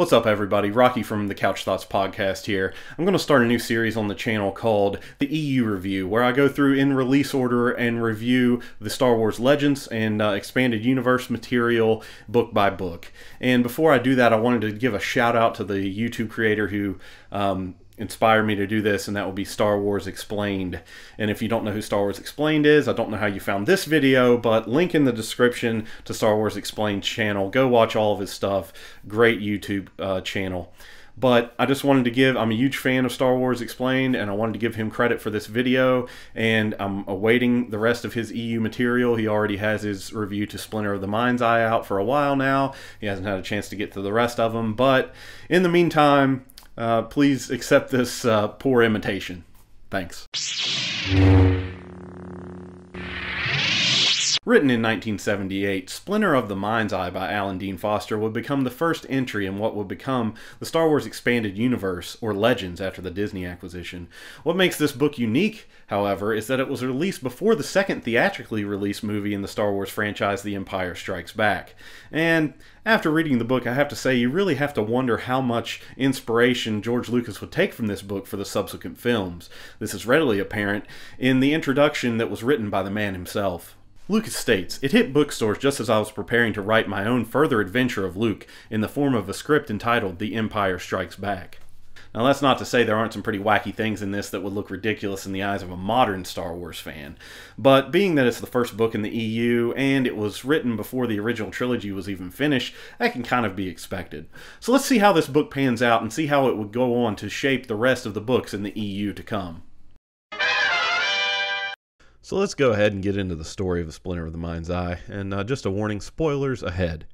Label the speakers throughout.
Speaker 1: What's up, everybody? Rocky from the Couch Thoughts podcast here. I'm going to start a new series on the channel called the EU Review, where I go through in release order and review the Star Wars Legends and uh, Expanded Universe material book by book. And before I do that, I wanted to give a shout out to the YouTube creator who um, inspired me to do this, and that will be Star Wars Explained. And if you don't know who Star Wars Explained is, I don't know how you found this video, but link in the description to Star Wars Explained channel. Go watch all of his stuff. Great YouTube uh, channel. But I just wanted to give, I'm a huge fan of Star Wars Explained, and I wanted to give him credit for this video, and I'm awaiting the rest of his EU material. He already has his review to Splinter of the Mind's Eye out for a while now. He hasn't had a chance to get to the rest of them, but in the meantime, uh, please accept this uh, poor imitation. Thanks. Written in 1978, Splinter of the Mind's Eye by Alan Dean Foster would become the first entry in what would become the Star Wars Expanded Universe, or Legends, after the Disney acquisition. What makes this book unique, however, is that it was released before the second theatrically released movie in the Star Wars franchise, The Empire Strikes Back. And after reading the book, I have to say you really have to wonder how much inspiration George Lucas would take from this book for the subsequent films. This is readily apparent in the introduction that was written by the man himself. Lucas states, It hit bookstores just as I was preparing to write my own further adventure of Luke in the form of a script entitled The Empire Strikes Back. Now, that's not to say there aren't some pretty wacky things in this that would look ridiculous in the eyes of a modern Star Wars fan, but being that it's the first book in the EU and it was written before the original trilogy was even finished, that can kind of be expected. So let's see how this book pans out and see how it would go on to shape the rest of the books in the EU to come. So let's go ahead and get into the story of the Splinter of the Mind's Eye, and uh, just a warning spoilers ahead.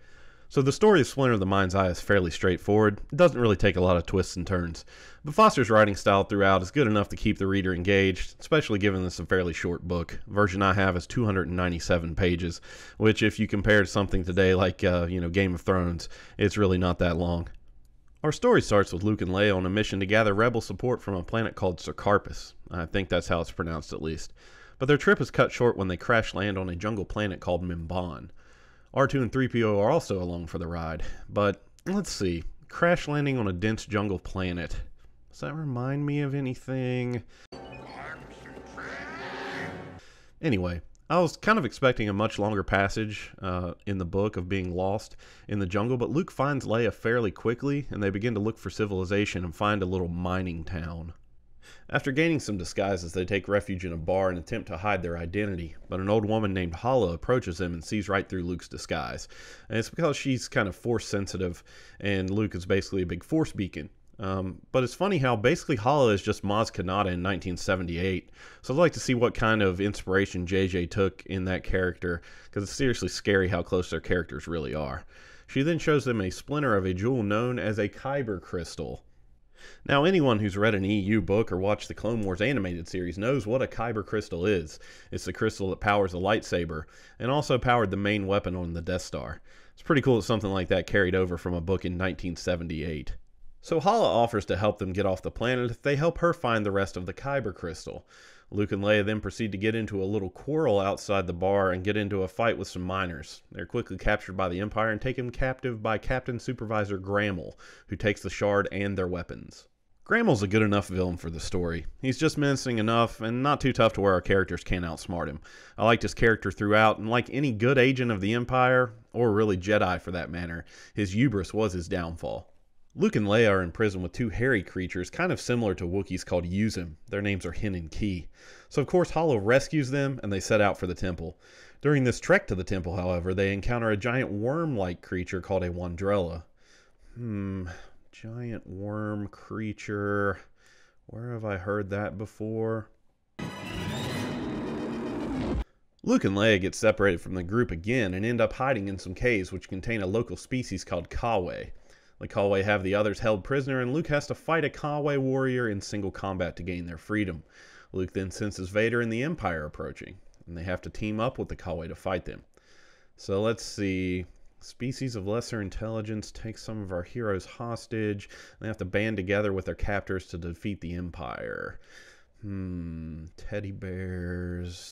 Speaker 1: So the story of Splinter of the Mind's Eye is fairly straightforward. It doesn't really take a lot of twists and turns. But Foster's writing style throughout is good enough to keep the reader engaged, especially given this is a fairly short book. The version I have is 297 pages, which if you compare to something today like, uh, you know, Game of Thrones, it's really not that long. Our story starts with Luke and Leia on a mission to gather rebel support from a planet called Circarpous. I think that's how it's pronounced at least but their trip is cut short when they crash land on a jungle planet called Mimban. R2 and 3PO are also along for the ride, but let's see. Crash landing on a dense jungle planet. Does that remind me of anything? Anyway, I was kind of expecting a much longer passage uh, in the book of being lost in the jungle, but Luke finds Leia fairly quickly, and they begin to look for civilization and find a little mining town. After gaining some disguises, they take refuge in a bar and attempt to hide their identity, but an old woman named Halla approaches them and sees right through Luke's disguise. And it's because she's kind of force sensitive, and Luke is basically a big force beacon. Um, but it's funny how basically Halla is just Maz Kanata in 1978. So I'd like to see what kind of inspiration JJ took in that character, because it's seriously scary how close their characters really are. She then shows them a splinter of a jewel known as a Kyber crystal. Now, anyone who's read an EU book or watched the Clone Wars animated series knows what a Kyber crystal is. It's the crystal that powers a lightsaber and also powered the main weapon on the Death Star. It's pretty cool that something like that carried over from a book in 1978. So Halla offers to help them get off the planet if they help her find the rest of the Kyber crystal. Luke and Leia then proceed to get into a little quarrel outside the bar and get into a fight with some miners. They're quickly captured by the Empire and taken captive by Captain Supervisor Grammel, who takes the shard and their weapons. Grammel's a good enough villain for the story. He's just menacing enough and not too tough to where our characters can't outsmart him. I liked his character throughout, and like any good agent of the Empire, or really Jedi for that matter, his hubris was his downfall. Luke and Leia are in prison with two hairy creatures, kind of similar to Wookiees called Yuzzem. Their names are Hin and Kee. So of course Halla rescues them and they set out for the temple. During this trek to the temple, however, they encounter a giant worm-like creature called a Wandrella. Hmm, giant worm creature. Where have I heard that before? Luke and Leia get separated from the group again and end up hiding in some caves which contain a local species called Coway. The Coway have the others held prisoner, and Luke has to fight a Coway warrior in single combat to gain their freedom. Luke then senses Vader and the Empire approaching, and they have to team up with the Coway to fight them. So let's see. Species of lesser intelligence take some of our heroes hostage. They have to band together with their captors to defeat the Empire. Hmm, teddy bears.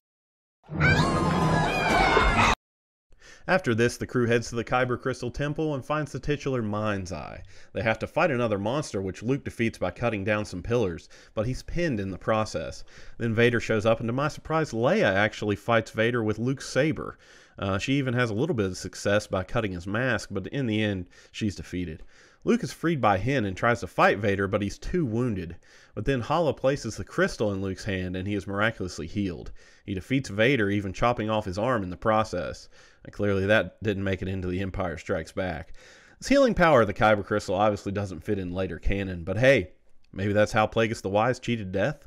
Speaker 1: After this, the crew heads to the Kyber Crystal Temple and finds the titular Mind's Eye. They have to fight another monster, which Luke defeats by cutting down some pillars, but he's pinned in the process. Then Vader shows up, and to my surprise, Leia actually fights Vader with Luke's saber. Uh, she even has a little bit of success by cutting his mask, but in the end, she's defeated. Luke is freed by Hin and tries to fight Vader, but he's too wounded. But then Halla places the crystal in Luke's hand and he is miraculously healed. He defeats Vader, even chopping off his arm in the process. And clearly, that didn't make it into the Empire Strikes Back. This healing power of the Kyber crystal obviously doesn't fit in later canon, but hey, maybe that's how Plagueis the Wise cheated death?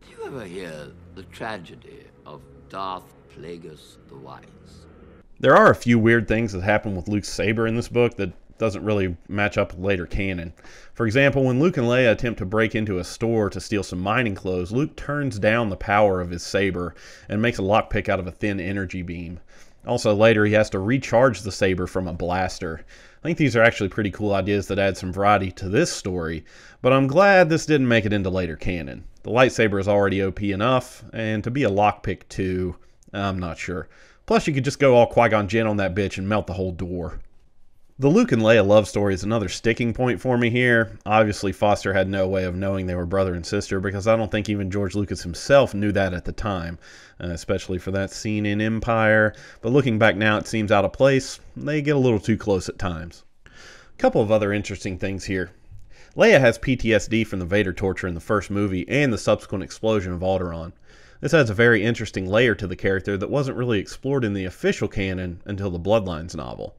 Speaker 2: Do you ever hear the tragedy of Darth Plagueis the Wise?
Speaker 1: There are a few weird things that happen with Luke's saber in this book that doesn't really match up with later canon. For example, when Luke and Leia attempt to break into a store to steal some mining clothes, Luke turns down the power of his saber and makes a lockpick out of a thin energy beam. Also, later, he has to recharge the saber from a blaster. I think these are actually pretty cool ideas that add some variety to this story, but I'm glad this didn't make it into later canon. The lightsaber is already OP enough, and to be a lockpick too, I'm not sure. Plus, you could just go all Qui Gon Jinn on that bitch and melt the whole door. The Luke and Leia love story is another sticking point for me here. Obviously, Foster had no way of knowing they were brother and sister because I don't think even George Lucas himself knew that at the time, uh, especially for that scene in Empire. But looking back now, it seems out of place. They get a little too close at times. A couple of other interesting things here. Leia has PTSD from the Vader torture in the first movie and the subsequent explosion of Alderaan. This adds a very interesting layer to the character that wasn't really explored in the official canon until the Bloodlines novel.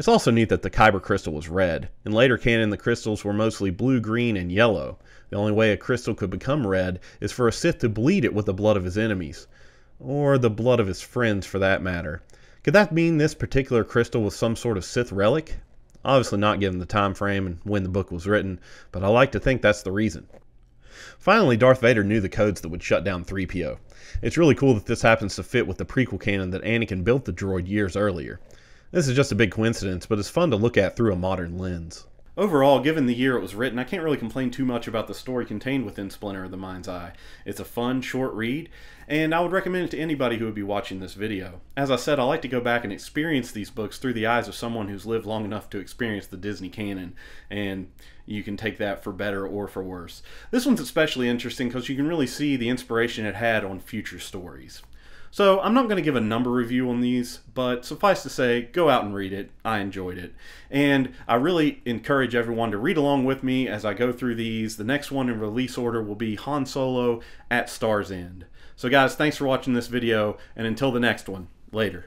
Speaker 1: It's also neat that the Kyber crystal was red. In later canon, the crystals were mostly blue, green, and yellow. The only way a crystal could become red is for a Sith to bleed it with the blood of his enemies. Or the blood of his friends, for that matter. Could that mean this particular crystal was some sort of Sith relic? Obviously not given the time frame and when the book was written, but I like to think that's the reason. Finally, Darth Vader knew the codes that would shut down 3PO. It's really cool that this happens to fit with the prequel canon that Anakin built the droid years earlier. This is just a big coincidence, but it's fun to look at through a modern lens. Overall, given the year it was written, I can't really complain too much about the story contained within Splinter of the Mind's Eye. It's a fun, short read, and I would recommend it to anybody who would be watching this video. As I said, I like to go back and experience these books through the eyes of someone who's lived long enough to experience the Disney canon, and you can take that for better or for worse. This one's especially interesting because you can really see the inspiration it had on future stories. So I'm not going to give a number review on these, but suffice to say, go out and read it. I enjoyed it. And I really encourage everyone to read along with me as I go through these. The next one in release order will be Han Solo at Star's End. So guys, thanks for watching this video, and until the next one, later.